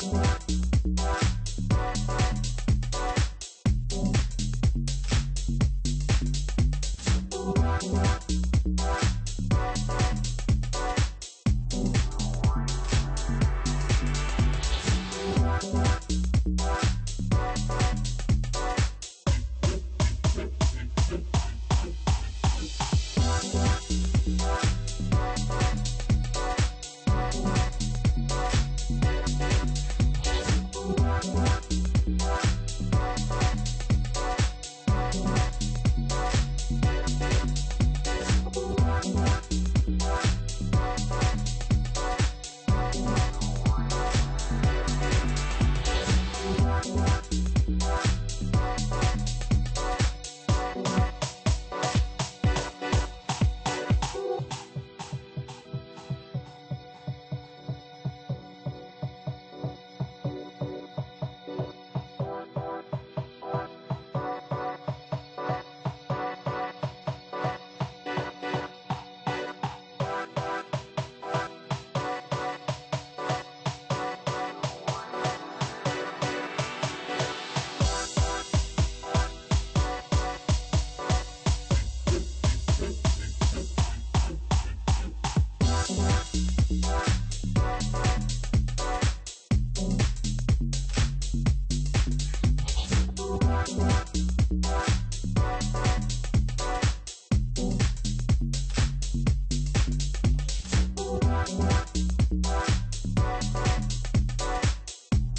Thank